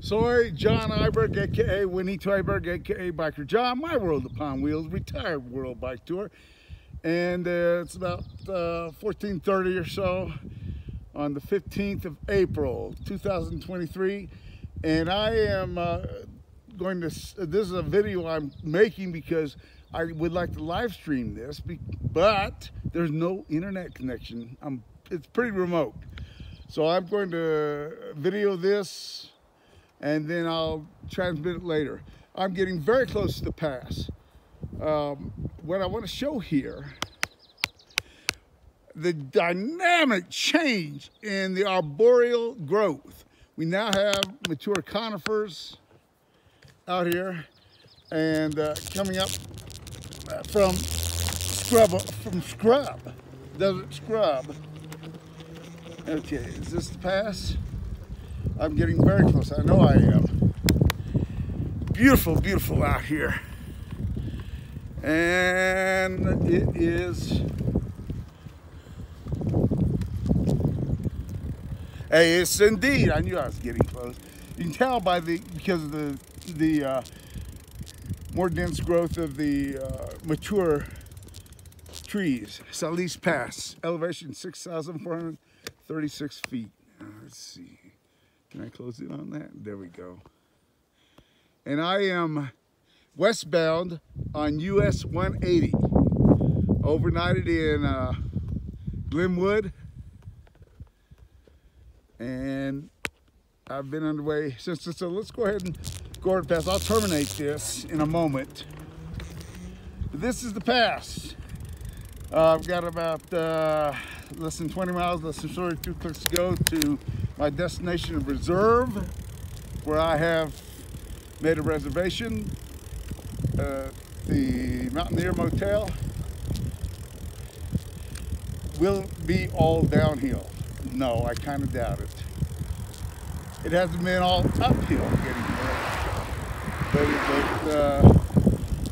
Soy John Eyberg, aka Juanito Hayburg, aka Biker John, my World Upon Wheels, retired world bike tour. And uh, it's about uh, 14.30 or so on the 15th of April, 2023. And I am uh, going to, this is a video I'm making because I would like to live stream this, but there's no internet connection. I'm, it's pretty remote. So I'm going to video this and then I'll transmit it later. I'm getting very close to the pass. Um, what I want to show here, the dynamic change in the arboreal growth. We now have mature conifers out here and uh, coming up from scrub, from scrub, desert scrub. Okay, is this the pass? I'm getting very close. I know I am. Beautiful, beautiful out here. And it is Hey, it's indeed. I knew I was getting close. You can tell by the because of the the uh, more dense growth of the uh, mature trees. Saliz Pass, elevation 6,436 feet. Let's see. Can I close it on that? There we go. And I am westbound on US 180. Overnighted in uh, Glenwood. And I've been underway since. So let's go ahead and go over the pass. I'll terminate this in a moment. This is the pass. Uh, I've got about uh, less than 20 miles, less than 32 clicks to go to my destination of Reserve, where I have made a reservation. Uh, the Mountaineer Motel will be all downhill. No, I kind of doubt it. It hasn't been all uphill getting there, but it, but, uh,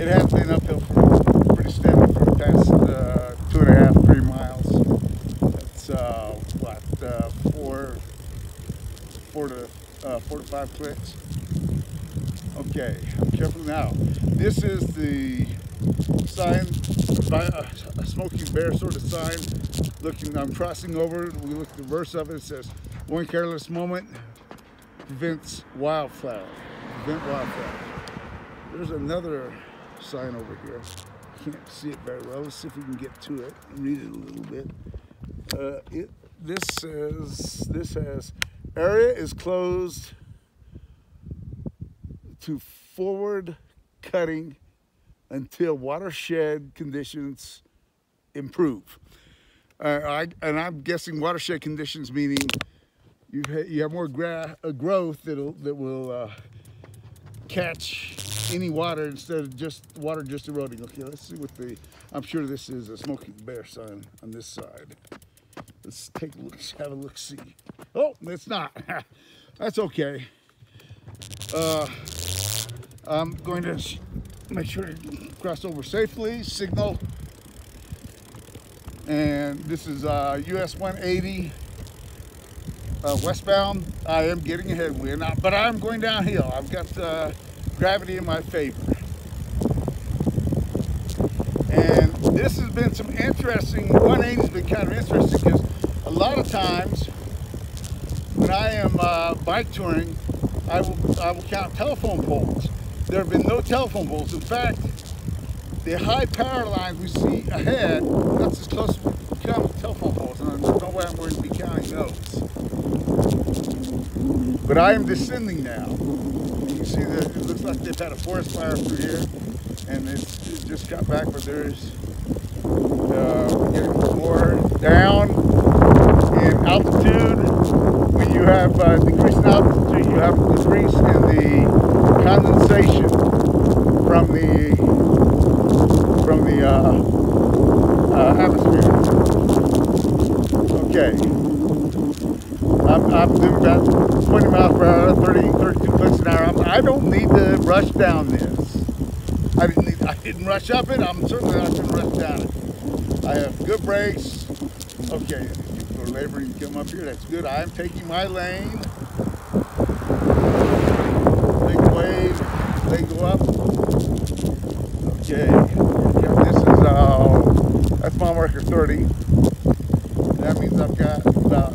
it has been uphill for pretty steady for the past uh, two and a half, three miles. That's uh, what uh, four, four to uh, four to five clicks. Okay, I'm careful now. This is the sign, by a smoking bear sort of sign. Looking, I'm crossing over. We look at the verse of it. It says, "One careless moment prevents wildflower." Prevent wildflower. There's another sign over here. Can't see it very well. Let's see if we can get to it and read it a little bit. Uh, it this says this has area is closed to forward cutting until watershed conditions improve. Uh, I, and I'm guessing watershed conditions meaning you you have more gra uh, growth that'll that will uh, catch any water instead of just water just eroding. Okay, let's see what the, I'm sure this is a smoking bear sign on this side. Let's take a look, have a look see. Oh, it's not. That's okay. Uh, I'm going to make sure to cross over safely, signal. And this is uh, US 180 uh, westbound. I am getting a headwind, but I'm going downhill. I've got uh, gravity in my favor. And this has been some interesting, 180's been kind of interesting because a lot of times when I am uh, bike touring, I will, I will count telephone poles. There have been no telephone poles. In fact, the high power lines we see ahead, that's as close as we come to telephone poles, and there's no way I'm going to be counting those. But I am descending now. You see that it looks like they've had a forest fire through here, and it's, it just got back, but there's uh, getting more down in altitude. You have uh, decrease in altitude, you have a decrease in the condensation from the from the uh, uh, atmosphere. Okay. I'm, I'm doing about 20 miles per hour, 30, 32 clicks an hour. I'm, I do not need to rush down this. I didn't, need, I didn't rush up it. I'm certainly not going to rush down it. I have good brakes. Okay, laboring to come up here. That's good. I am taking my lane. they go up. Okay, yeah, this is uh, that's mile marker 30. That means I've got about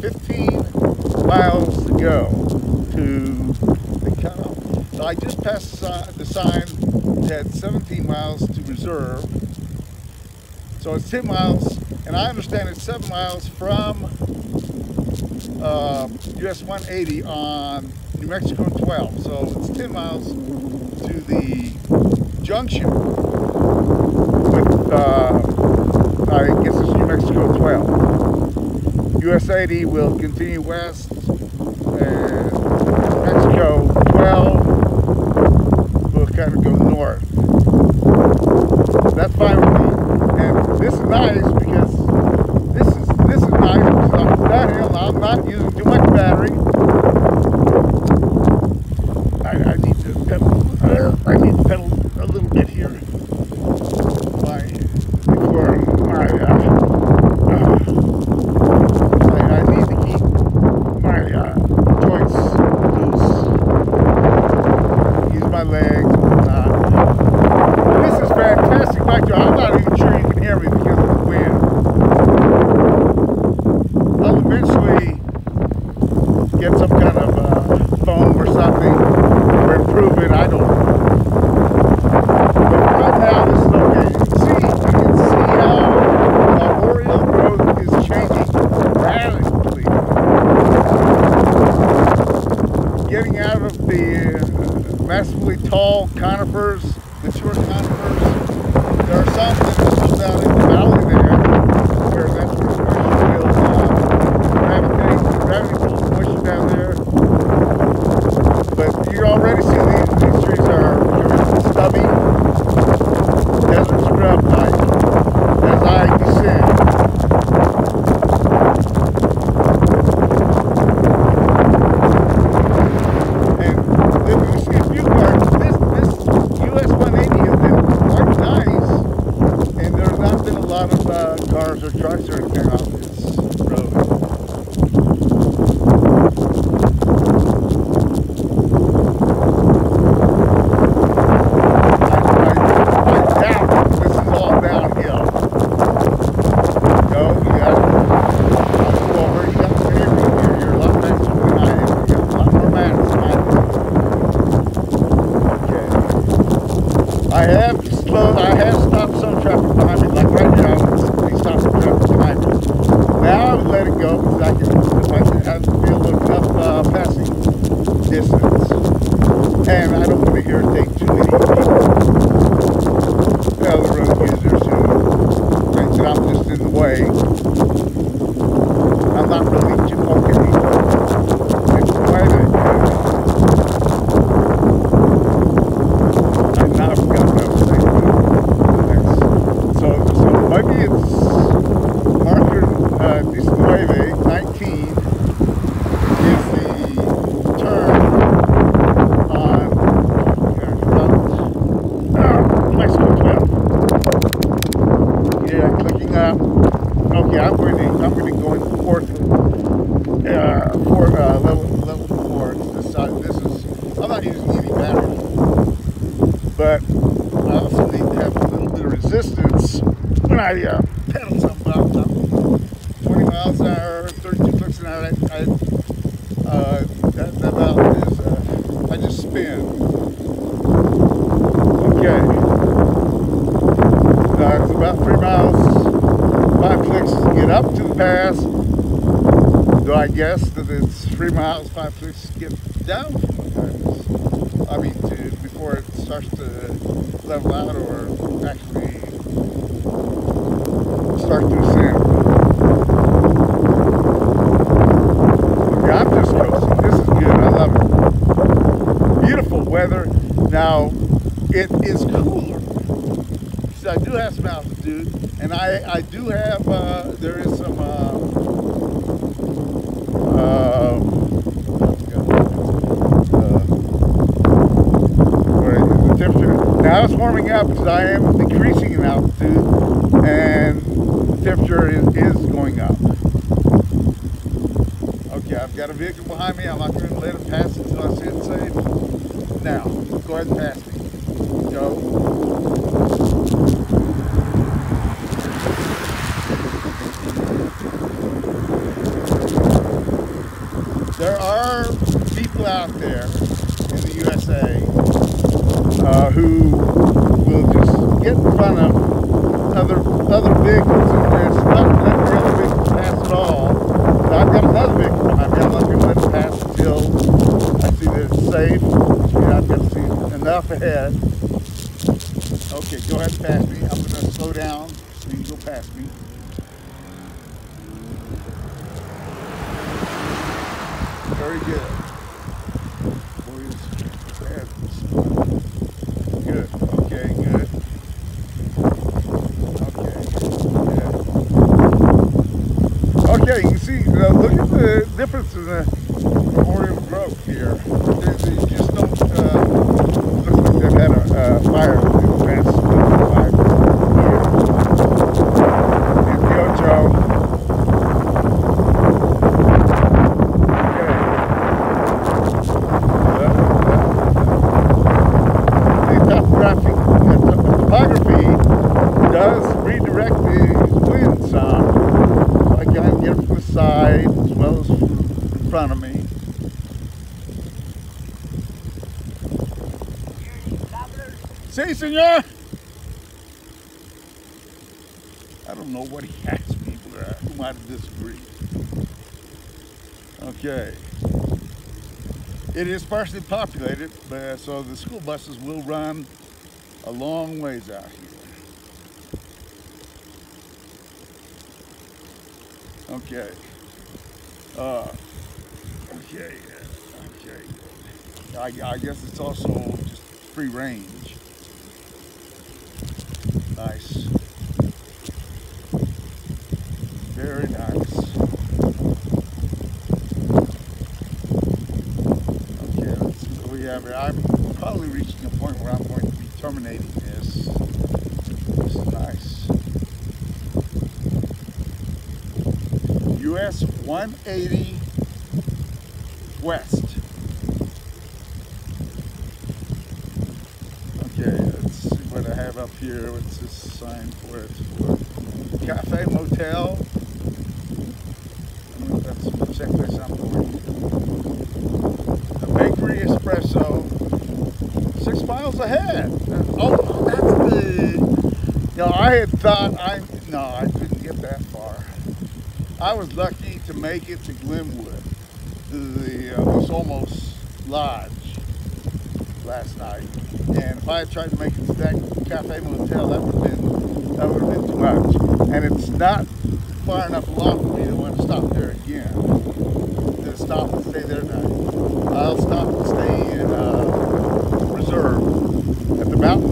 15 miles to go to the cutoff. So I just passed the sign that had 17 miles to reserve. So it's 10 miles, and I understand it's 7 miles from uh, US 180 on New Mexico 12. So it's 10 miles to the junction with, uh, I guess it's New Mexico 12. US 80 will continue west and Mexico 12 will kind of go north. That's fine with me. And this is nice because this is this is nice because I'm downhill. I'm not using too much battery. I, I need to pedal. I need to pedal a little bit here. My, before my, uh, uh, I, I need to keep my uh, joints loose. Legs and. This is fantastic back. I'm not even sure you can hear me because of the wind. I'll eventually get some kind of uh, foam or something or improve it. I don't know. But right now this is okay. You can see, you can see how the arboreal growth is changing radically. Getting out of the uh, conifers, mature conifers. There are some that are still down in the valley there, where that's where the moisture will uh, gravitate. The gravity pulls moisture down there. But you're already seeing these, these trees are becoming stubby, desert scrub like, as I descend. And then we see a few cars. This, this US 180 has been quite nice, and there's not been a lot of uh, cars or trucks or anything on this road. I, I, I doubt this is all downhill. No, you got to go over. You got to here. You're, you're a lot faster than I am. You got a lot more mats than I do. Okay. I have slowed. I have stopped some traffic behind me. Like right now, they stopped the traffic behind me. Now I would let it go because I can. I have to feel enough uh, passing distance, and I don't want to irritate too many people. The other road users who think that I'm just in the way. I'm not really too okay. It's the way that I now forgot what I was saying. Next. So, so maybe it's marker uh, 19 19 is the turn on uh, Mexico 12. Yeah, clicking up. Okay, I'm going to I'm going to go in fourth uh, four uh, level level four. This side, this is I'm not using any battery, but I also need to have a little bit of resistance when I uh, pedal some about something. 20 miles an hour, 32 clicks an hour. I, I uh, that, that about is uh, I just spin. Okay. Uh, it's about three miles, five clicks to get up to the pass. Do I guess that it's three miles, five clicks to get down from the pass? I mean, to, before it starts to level out or actually start to ascend. Just coasting. This is good. I love it. Beautiful weather. Now, it is cooler. So I do have some altitude, and I, I do have, uh, there is some, uh, uh, uh, the. Now it's warming up because I am decreasing in altitude, and the temperature is, is going up. Okay, I've got a vehicle behind me. I'm not going to let it pass until I see it safe. Now, go ahead and pass me. Go. There are people out there in the USA uh, who will just get in front of other other vehicles and just not let the other vehicles pass at all. So I've got another vehicle behind me. I'm not going to let it pass until I see that it's safe. And I've got to see enough ahead. Okay, go ahead and pass me. I'm going to slow down so you can go past me. Very good. Boys, bad. Good. Okay, good. Okay. Yeah. Okay, uh, look at the difference in the memorial growth here. They, they just don't, uh, looks like they've had a uh, fire in the past uh, five years. Here we go, Joe. The topographic, the topography does redirect the wind some. So I can get it from the side as well as from in front of me. Si, senor. I don't know what he asked but I who might have disagreed. Okay. It is sparsely populated, but, so the school buses will run a long ways out here. Okay. Uh, okay. Okay. I, I guess it's also just free range. Nice. Very nice. Okay, let's see what we have here. I'm probably reaching a point where I'm going to be terminating this. This is nice. US 180 West. Okay, let's see what I have up here. What's this sign for? It's for Cafe Motel. I don't know that's Bakery Espresso. Six miles ahead. Oh, that's the. You know, I had thought I. No, I didn't get that far. I was lucky to make it to Glenwood, the uh, Los Olmos Lodge last night. And if I had tried to make it to that Cafe Motel, that would have been that would have been too much. And it's not far enough along for me to want to stop there again. To stop and stay there tonight. I'll stop and stay in uh, Reserve at the mountain.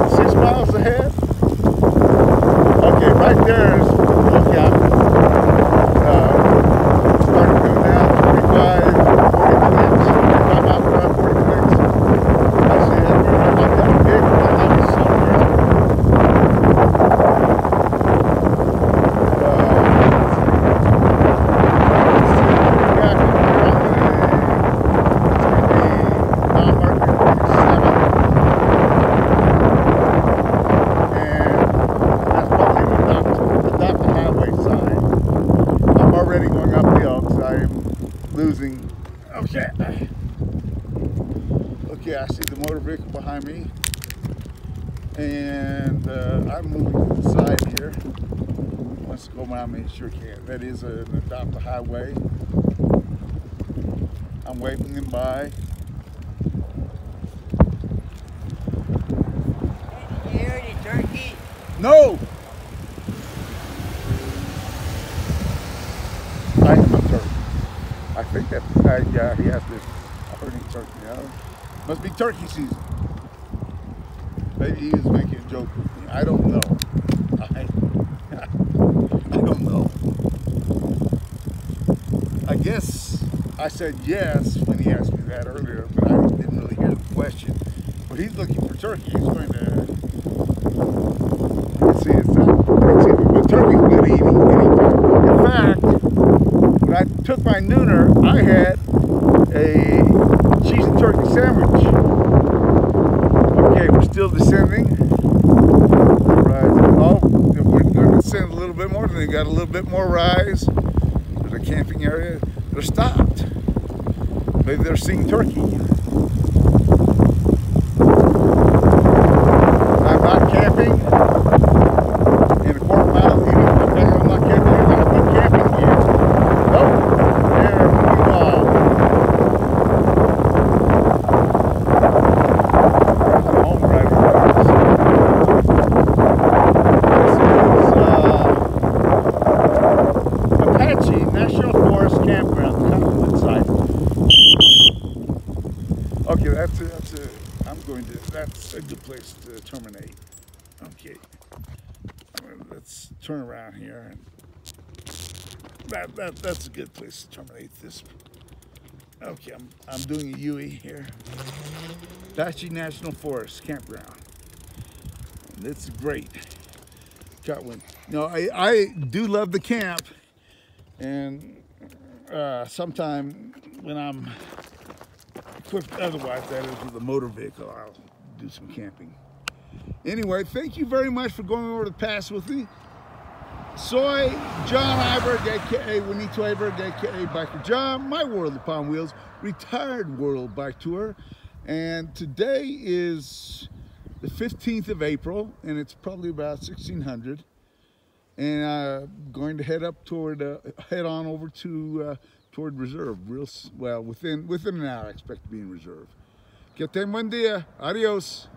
Is six miles ahead? Okay, right there is lookout. Uh, starting to go down 45, 40 clicks, 45 miles per hour, 40 clicks. I see it. I might got a big one up somewhere. Losing. Okay. Okay, I see the motor vehicle behind me. And uh, I'm moving to the side here. Let's go around me, sure can. That is an adopt a highway. I'm waving them by. Any turkey? No! I am a turkey. I think that, uh, yeah, he has this. I heard him turkey. Must be turkey season. Maybe he is making a joke with me. I don't know. I, I don't know. I guess I said yes when he asked me that earlier, but I didn't really hear the question. But he's looking for turkey. He's going to. See it's not. But turkey's good eating. In fact, when I took my nooner, I had Okay, we're still descending. Rise oh, we're going to descend a little bit more. Then got a little bit more rise. There's a camping area. They're stopped. Maybe they're seeing turkey. Okay, that's a, that's a, I'm going to, that's a good place to terminate. Okay. Let's turn around here and that, that, that's a good place to terminate this. Okay, I'm, I'm doing a UE here. Apache National Forest Campground. And it's great. Got one. No, I, I do love the camp. And uh, sometime when I'm otherwise, that is with a motor vehicle, I'll do some camping. Anyway, thank you very much for going over the pass with me. Soy John Eyberg, aka Juanito Hayburg, aka Biker John, my World Upon Wheels, retired world bike tour. And today is the 15th of April, and it's probably about 1600. And I'm going to head up toward, uh, head on over to uh, toward reserve. Real well within within an hour. I expect to be in reserve. Que ten buen día. Adios.